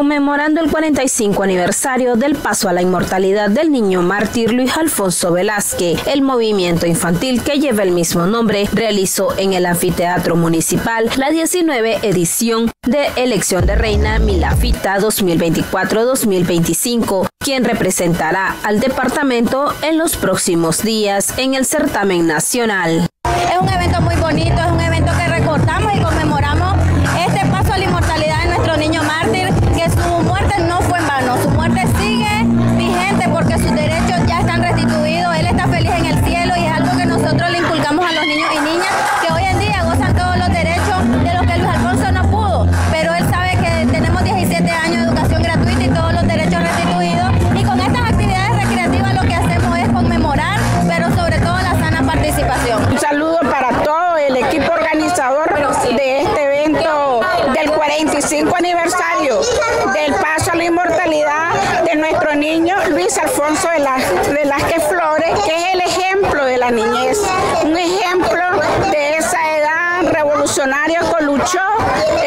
conmemorando el 45 aniversario del paso a la inmortalidad del niño mártir Luis Alfonso Velázquez. El movimiento infantil que lleva el mismo nombre realizó en el anfiteatro municipal la 19 edición de Elección de Reina Milafita 2024-2025, quien representará al departamento en los próximos días en el certamen nacional. Es un evento muy bonito, es un evento niños y niñas que hoy en día gozan todos los derechos de los que Luis Alfonso no pudo, pero él sabe que tenemos 17 años de educación gratuita y todos los derechos restituidos y con estas actividades recreativas lo que hacemos es conmemorar, pero sobre todo la sana participación. Un saludo para todo el equipo organizador 25 aniversario del paso a la inmortalidad de nuestro niño Luis Alfonso Velázquez Flores, que es el ejemplo de la niñez, un ejemplo de esa edad revolucionaria que luchó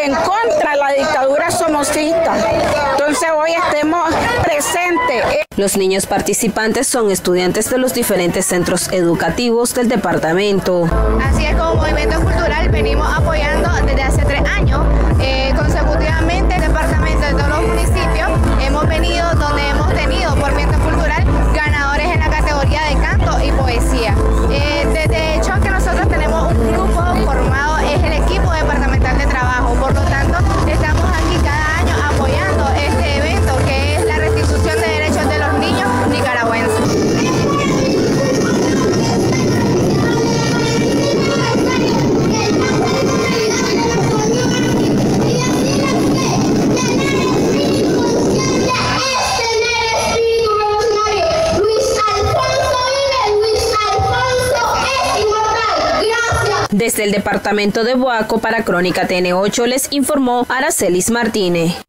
en contra de la dictadura somocista. Entonces hoy estemos presentes. Los niños participantes son estudiantes de los diferentes centros educativos del departamento. Así es como Desde el departamento de Boaco para Crónica TN8 les informó Aracelis Martínez.